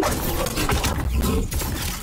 何でだよ!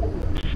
Thank you.